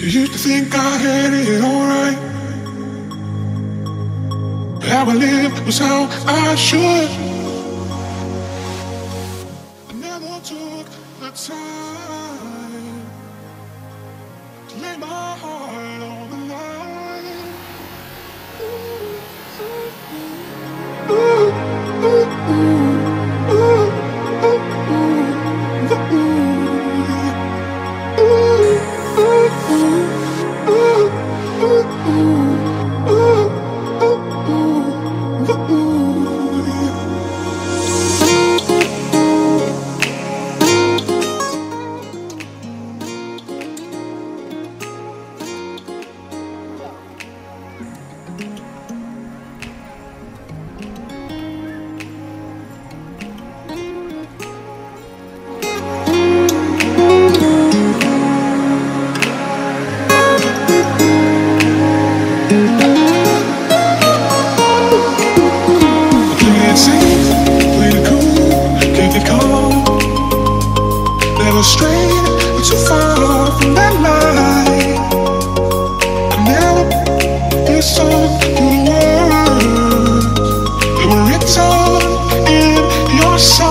to think I had it alright. How I lived was how I should. I never took the time to lay my heart never strayed too far off from that line. I never listened to the words that were written in your song.